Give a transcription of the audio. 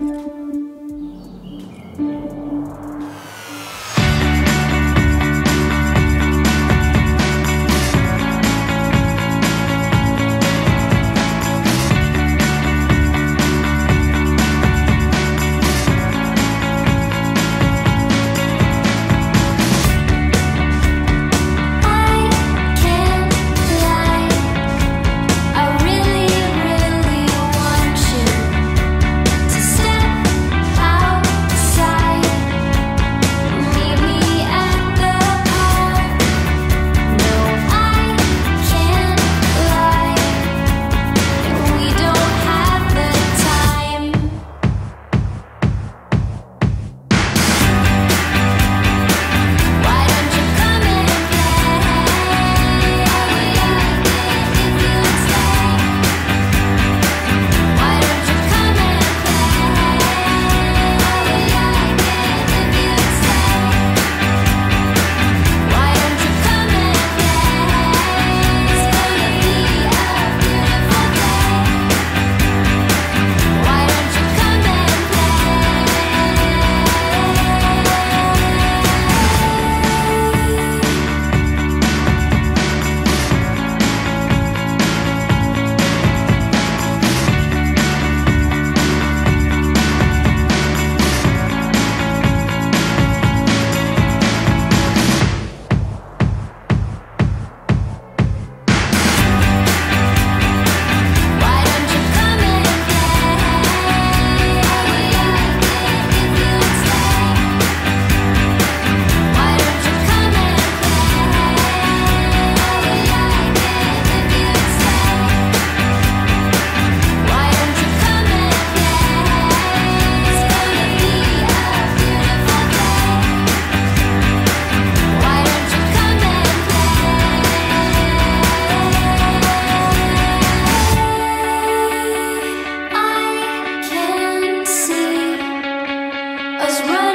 you just run.